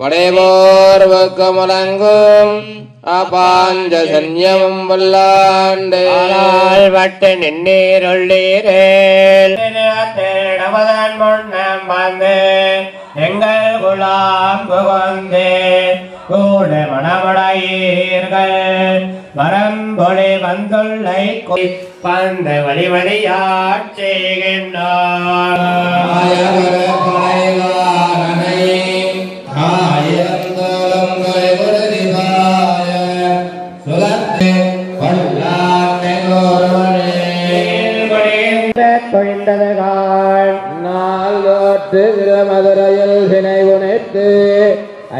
படைவோர்வக்கமுலங்கும் அபாஞ்ச சன்யமும் வல்லாண்டு வட்டு நின்றீருள்ளீரேல் நமதன் முன்னம் வந்து எங்கள் குலாம் புகுந்து கூட மணமடையீர்கள் வரம்பொழி வந்துள்ளை பந்த வழி வழியாட்சிகின்றார் ஆயந்தோலம் கலைபுர நிபாய சுலத்தே பல்லாட்டை கோரவரே தொழிந்தவர்கள் நாளோற்று மதுரையில் சினை உணைத்து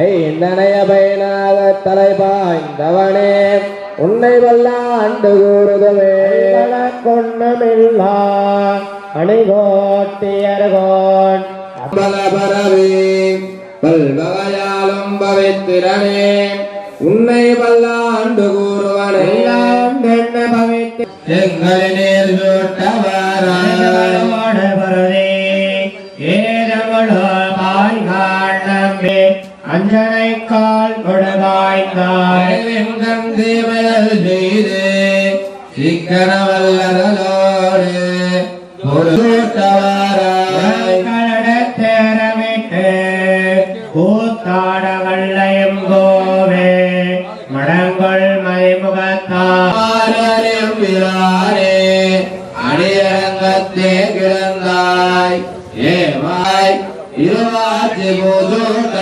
ஐந்தனைய பயனாக தலை பாய்ந்தவனே உன்னை வல்லாண்டு கூறுதலே கொண்ணுமில்லா அணிகோட்டியர்கோன் பரவே பல்பவையாலும் பவித்திரனே உன்னை பல்லாண்டு கூறுவனை நாம் எங்களை நேர் சூட்டவரே அஞ்சனை கால் ஒரு சூட்டவர் உலக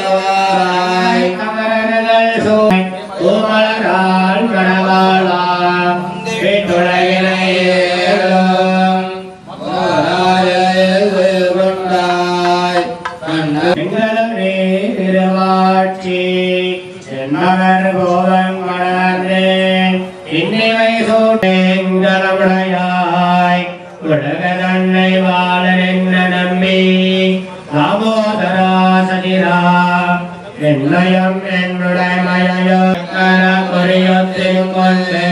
நன்மை வாழ என்ன நம்பி ராமோதரா நிரா என்னயம் என்னுடைமையோ கர புரியத்தையும் கொள்ளே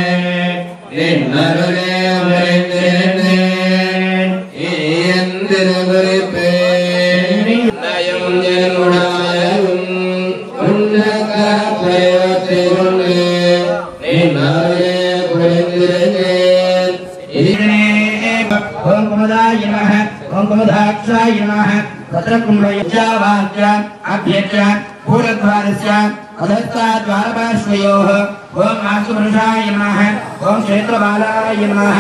நின்னருளே உரைந்திருந்தேன் திருகுறிப்பே என்னயம் என்னுடையும் உன்னக புரியத்தை கொள்ளே நின்னருளே உரைந்திருந்தேன் ஓம் குமுதாய நம ஓம் குமுதாட்சாய நம तत्र कुम्भयुजावाक्य अभ्यक्ष पूर्वद्वारस्य अधस्ताद्वारपार्श्वयोः ॐ आशुपुरुषाय नमः ॐ क्षेत्रबालाय नमः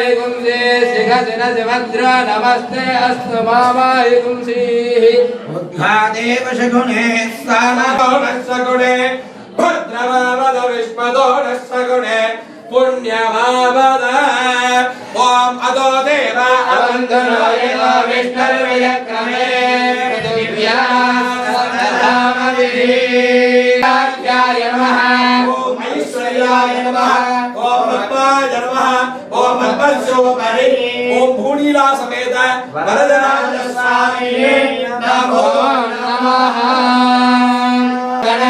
मामायकुंसे शिखसिनस वज्र नमस्ते अस्तु मामायकुंसीः बुद्धादेव शगुणे स्थानोणस्सगुणे भद्रमावद विष्मदोणस्सगुणे पुण्यमावद ॐ अदो देवा अवन्दनो एव विष्णुर्वयक्रमे पृथिव्या सन्दधामभिः नमः तपस्योपरि ओम भूनीला समेत वरदराज स्वामी नमो नमः गण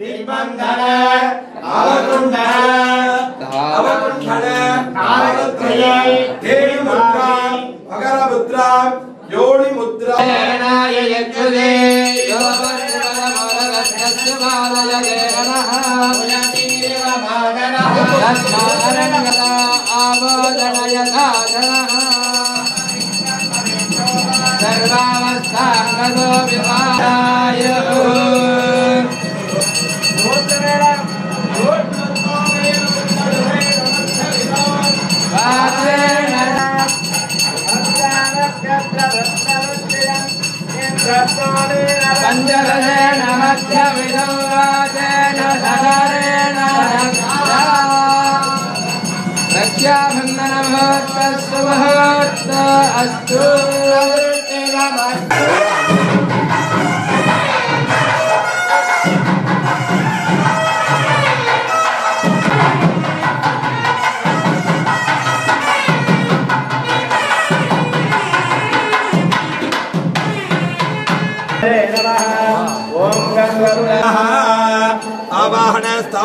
दीपं गण अवकुंड अवकुंड कालत्रय देवी मुद्रा भगर मुद्रा योनि मुद्रा नारायण यज्ञे योनि भगवतस्य बालयगे नमः तस्मारङ्गता आवोदनयथा नमः सर्वावस्थाङ्गतो विवाहाय Gracias. पञ्चरेण मध्यविदौराजेन सकारेण रक्षाबन्धनमुहूर्तस्तु मुहूर्त अस्तु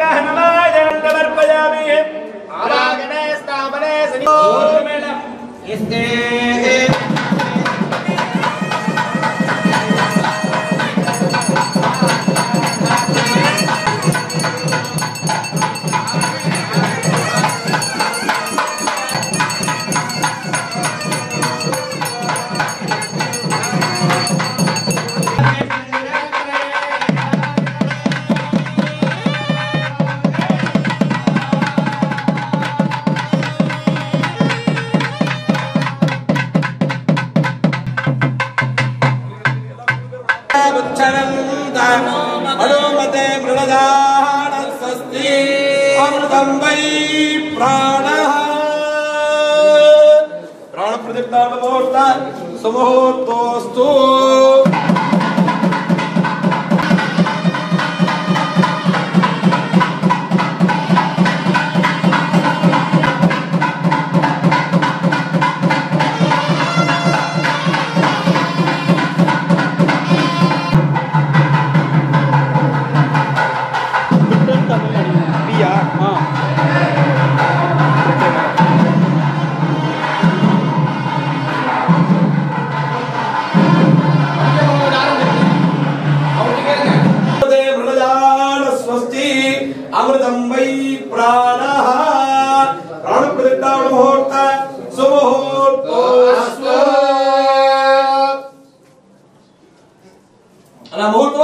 जनम् समर्पयामि महाराजने स्थावने श्रीर्मेले प्राणः प्राणप्रदीप्ता सु A la mejor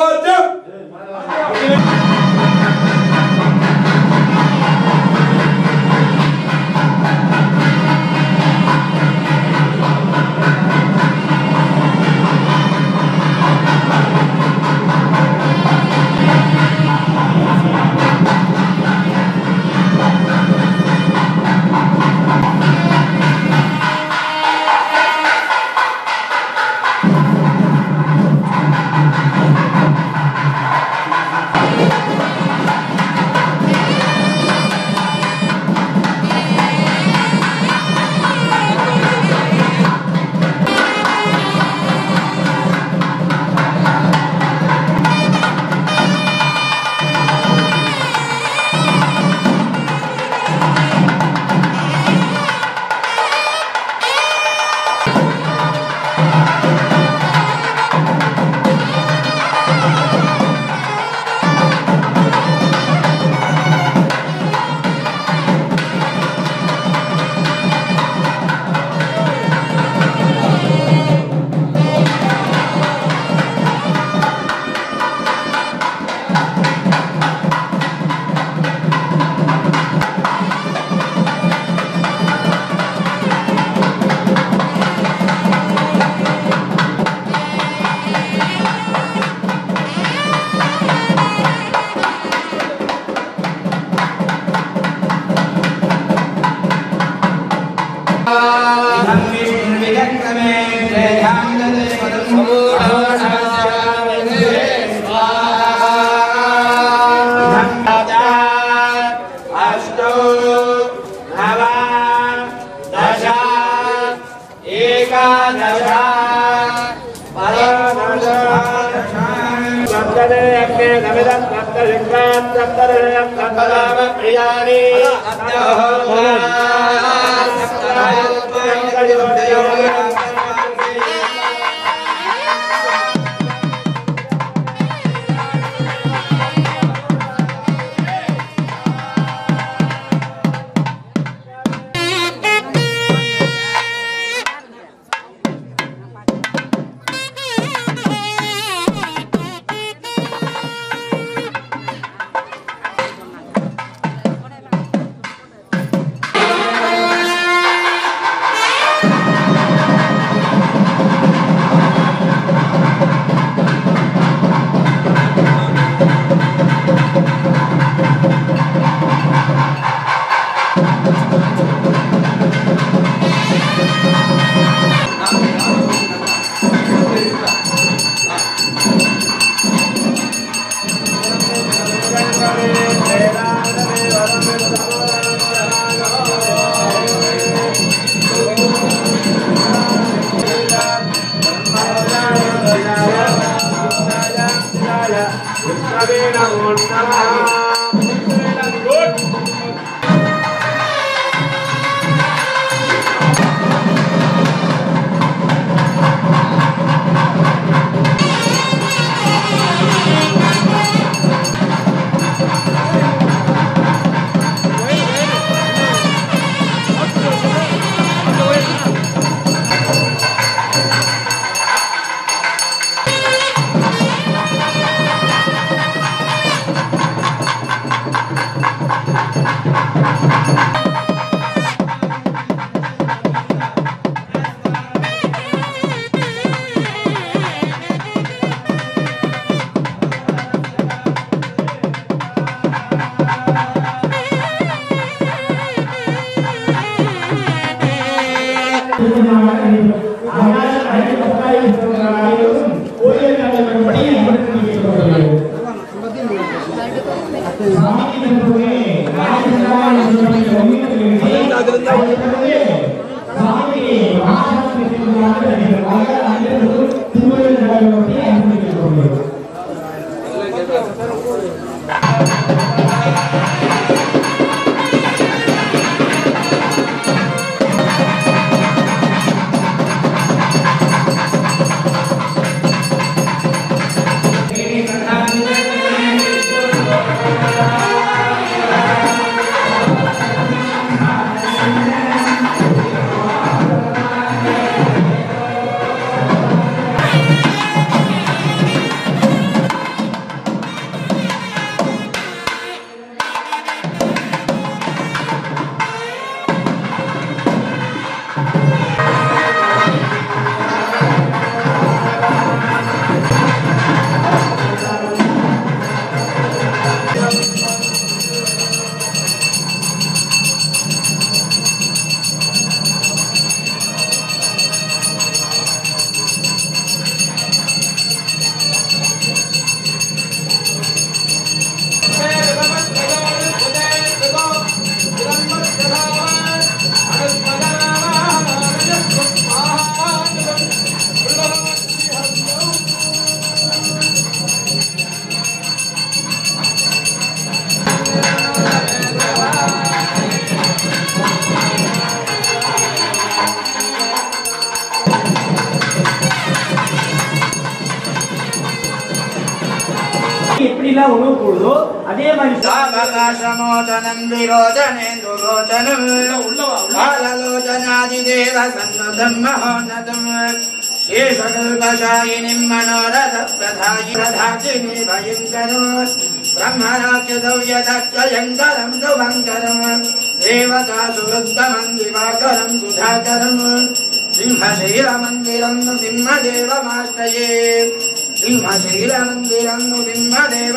शेषायिनिं मनोरथ प्रधायि प्रधाचिनि भयङ्करम् ब्रह्मराज्य दौव्यदक्षयङ्करम् धुवङ्करम् देवतासुवृत्तमम् दिवाकरम् सुधाकरम् सिंहशीलमन्दिरम् बिह्मदेव मार्षये सिंहशीलमन्दिरम् बिह्मदेव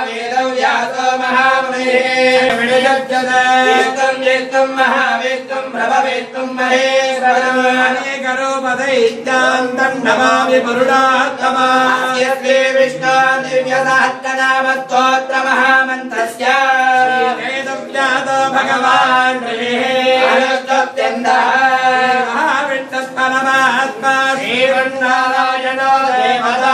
महामहे तं नेष्टुं महावेष्टुं भ्रमवेष्टुं महेश्वरकरोपदैश्चान्तं भवामि गुरुणात्ममा यद्वे विष्टादिव्यदात्तदा मत्वा महामन्तस्य ज्ञातो भगवान् महेत्यन्द महाविष्टस्परमात्मा देवन्नारायणा देवदा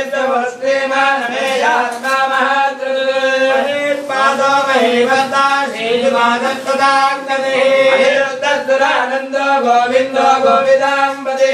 पादो महे मता हेवानस्पदाङ्गेतसानन्द गोविन्द गोविदाङ्गदे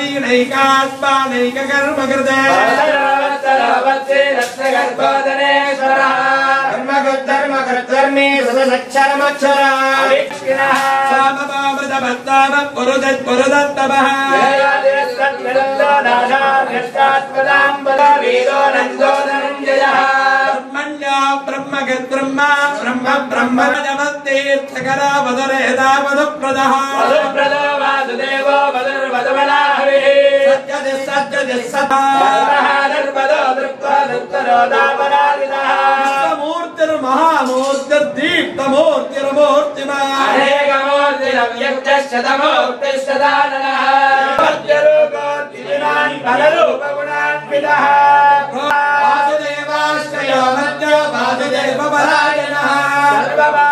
नैकात्मा नैकर्म कृते धर्मकृ दत्तमः బ్రహ్మ బ్రహ్మ బ్రహ్మ బ్రహ్మ జగత్తీర్థకరావదరేదావదప్రదః వదప్రదవాసుదేవో వదర్వదవనా హరిః సత్యది సత్యది సదా మహానర్వదో దృక్వా దృక్తరోదాపరారిదః విశ్వమూర్తిర్ మహామూర్తిర్ దీప్తమూర్తిర్ మూర్తిమాన్ అనేకమూర్తిరవ్యక్త శతమూర్తి సదాననః సత్యరూపో सर्वभराय नमः सर्वभा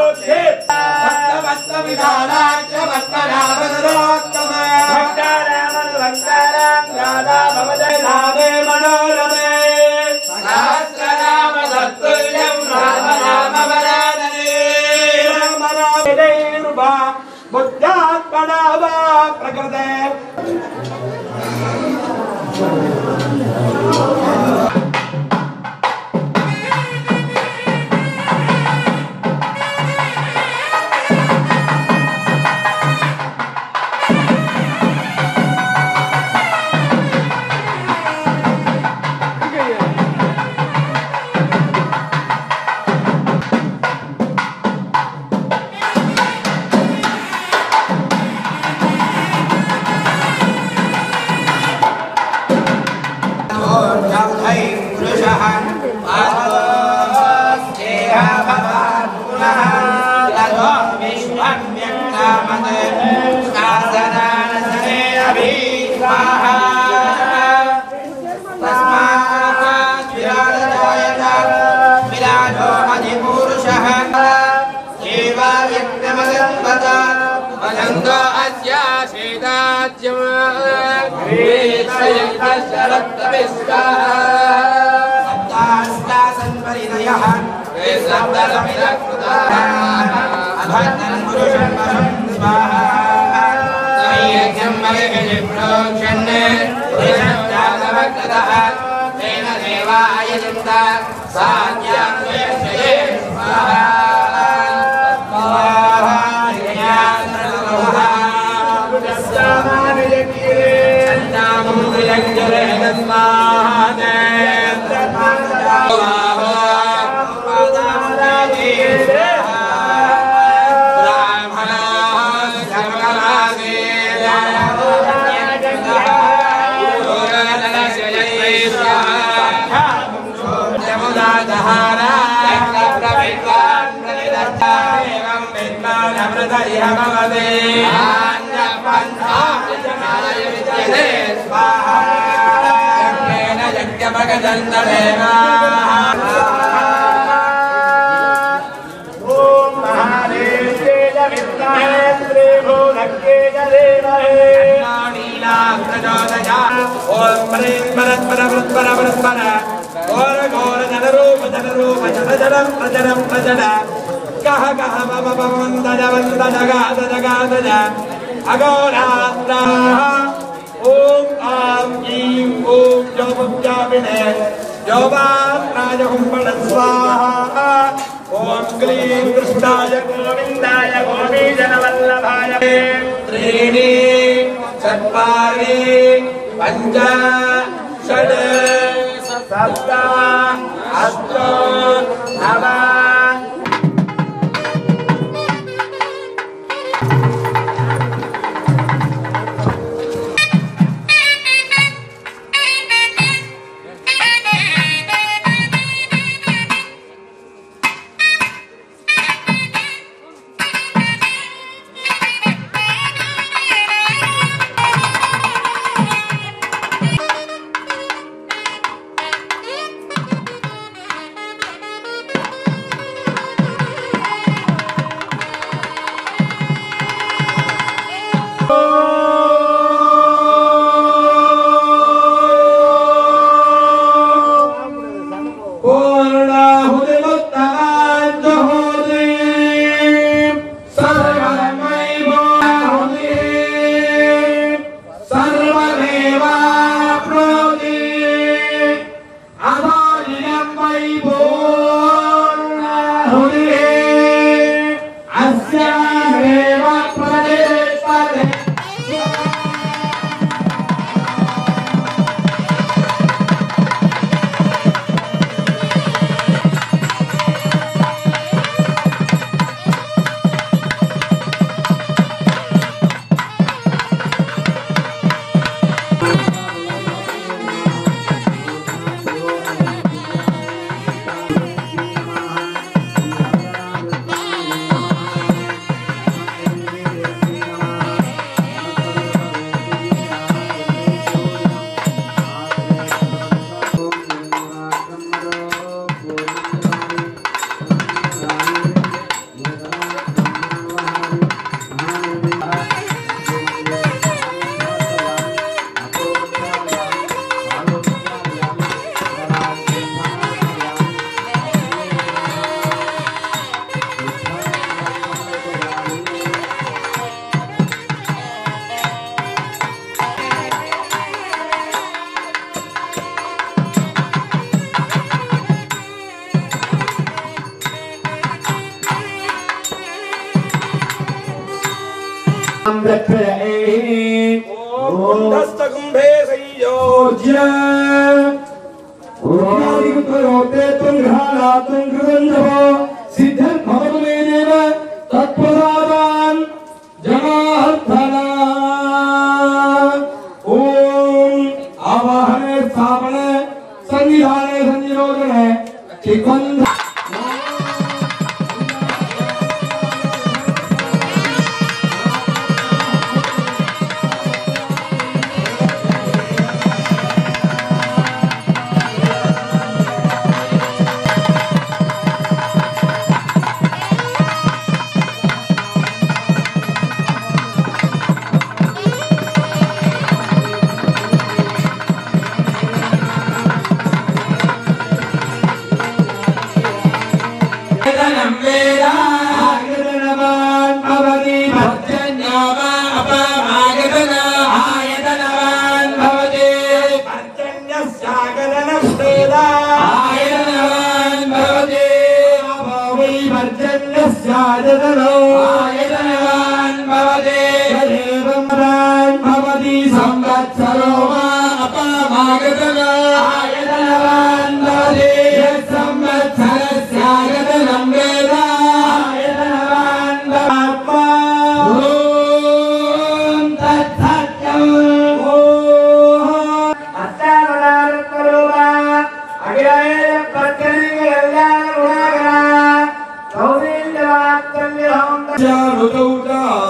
वस्त्रविधानाच्च वस्त्रनामदरोत्तम भक्तानामनुभक्तानाम् राधा भवते रामे मनोरमे सहस्रनाम तत्तुल्यम् राम नाम वरानने राम रामे बुद्धात्मना वा प्रकृते यज्ञभगदन्तदेवाहदे प्रजालया ओम् प्रेत्मरमन वृत्मन वृत्मन घोरघोरधनरूपजल रूपज प्रजलं प्रजलं प्रजन न्दनवन्दनगाधरगाधर अगोरात्राः ॐ आं ईं ॐ व्यापिणे ज्योमायकुम्प स्वाहा ॐ क्लीं कृष्णाय गोविन्दाय कोमीजनवल्लभाय त्रीणि चत्वारि पञ्च षड् सप्त अष्ट नव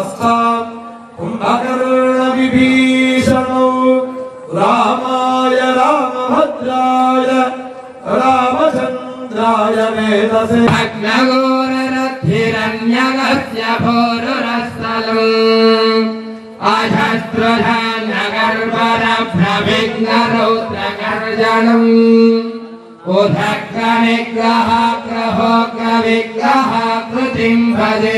कुम्भकरो विभीषण रामाय रामभद्राय रामसुन्द्राय वेदसुभ्यगोरधिरन्य भोरस्थलम् अधस्त्रधान्यगर्भरभ्रवि गरोद्रकर्जनम् उधनिग्रहप्रभो भजे